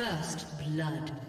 First blood.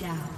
Down.